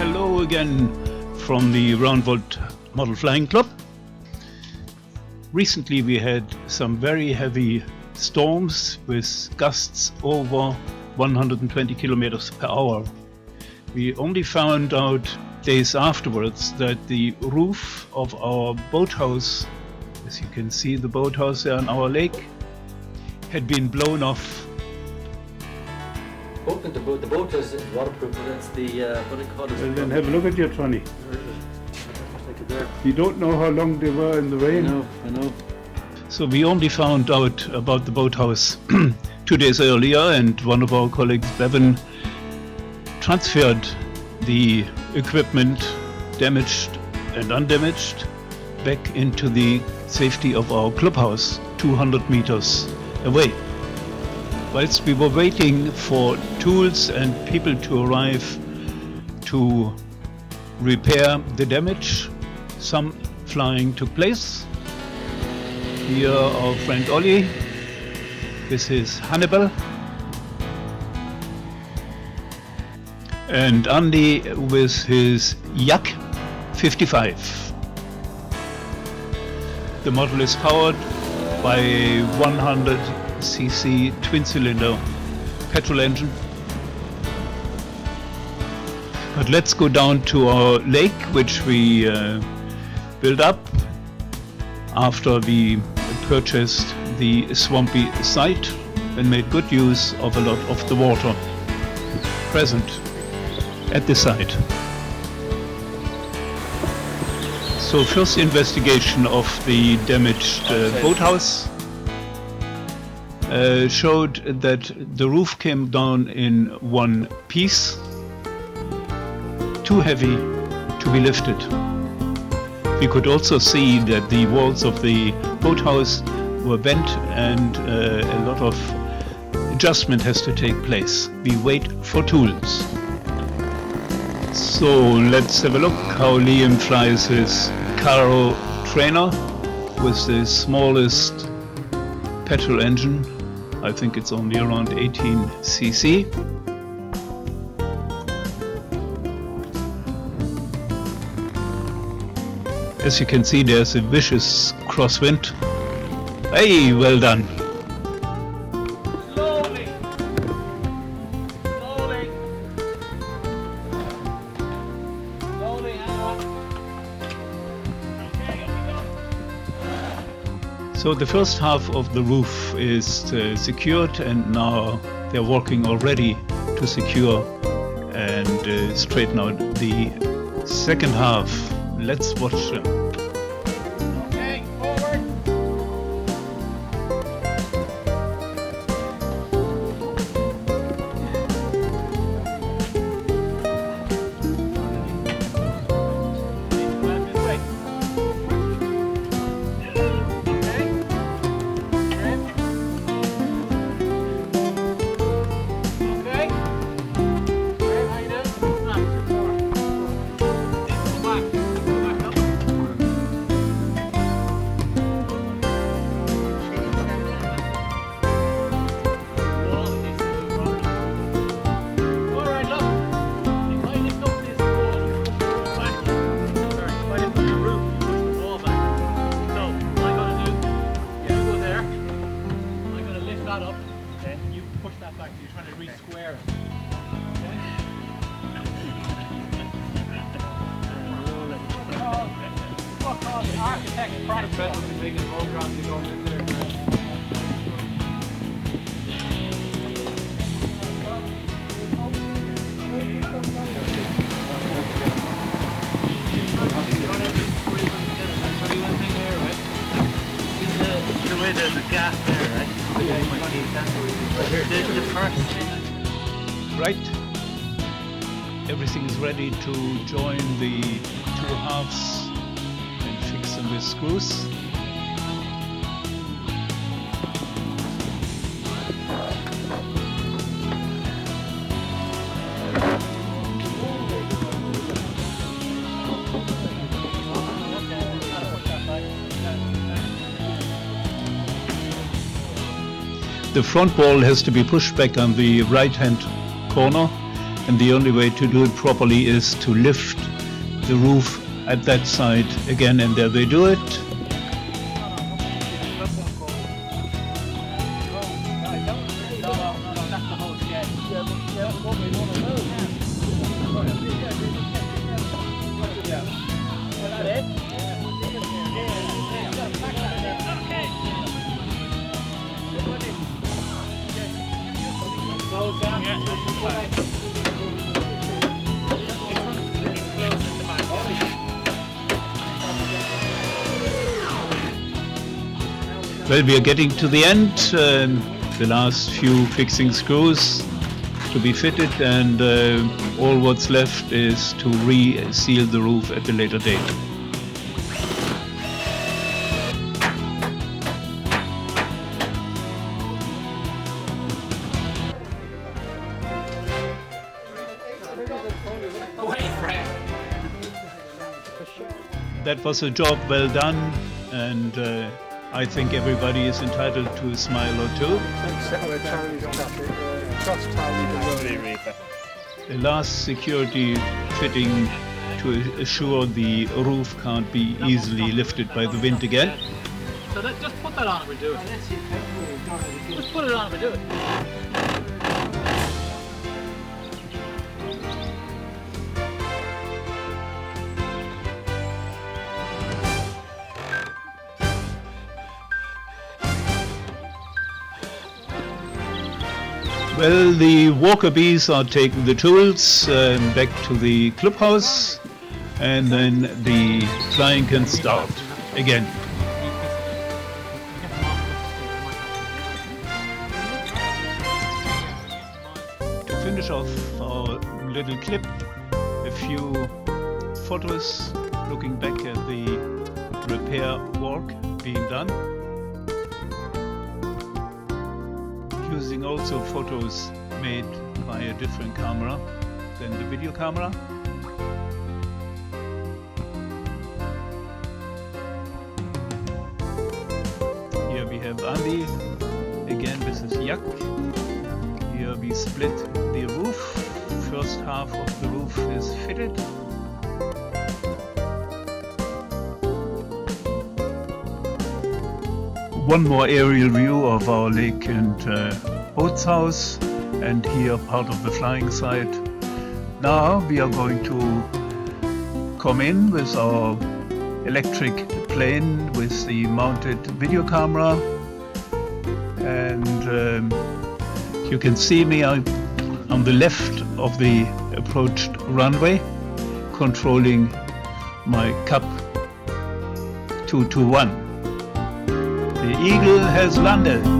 Hello again from the Roundwood Model Flying Club. Recently we had some very heavy storms with gusts over 120 kilometers per hour. We only found out days afterwards that the roof of our boathouse, as you can see the boathouse there on our lake, had been blown off. Open the boat. The boat is waterproof, but it's the uh, what do you call it? Well, then have a look at your Tronny. Where is it? Like it there. You don't know how long they were in the rain. I rain. know, I know. So we only found out about the boathouse two days earlier, and one of our colleagues, Bevan, transferred the equipment, damaged and undamaged, back into the safety of our clubhouse, 200 meters away. Whilst we were waiting for tools and people to arrive to repair the damage, some flying took place. Here, our friend Olli. This is Hannibal. And Andy with his Yak 55. The model is powered by 100 cc twin-cylinder petrol engine. But let's go down to our lake, which we uh, built up after we purchased the swampy site and made good use of a lot of the water present at the site. So first investigation of the damaged uh, boathouse uh, showed that the roof came down in one piece, too heavy to be lifted. We could also see that the walls of the boathouse were bent and uh, a lot of adjustment has to take place. We wait for tools. So let's have a look how Liam flies his Caro trainer with the smallest petrol engine. I think it's only around 18 cc. As you can see, there's a vicious crosswind. Hey, well done. So the first half of the roof is uh, secured and now they're working already to secure and uh, straighten out the second half. Let's watch. Architect, protocol. The way there's a gap there. Right? Everything is ready to join the two halves and with screws. The front wall has to be pushed back on the right hand corner And the only way to do it properly is to lift the roof at that side again, and there they do it. Well, we are getting to the end. The last few fixing screws to be fitted, and uh, all what's left is to re-seal the roof at a later date. That was a job well done, and uh, I think everybody is entitled to a smile or two. The last security fitting to assure the roof can't be easily lifted by the wind again. So that, just put that on and we do it. Just put it on and we do it. Well, the Walker bees are taking the tools um, back to the clubhouse, and then the flying can start again. To finish off our little clip, a few photos looking back at the repair work being done. Using also photos made by a different camera than the video camera. Here we have Andy. Again, this is Yak. Here we split the roof. First half of the roof is fitted. One more aerial view of our lake and uh, boats house and here part of the flying site. Now we are going to come in with our electric plane with the mounted video camera and um, you can see me on on the left of the approached runway controlling my cup 221. The eagle has landed.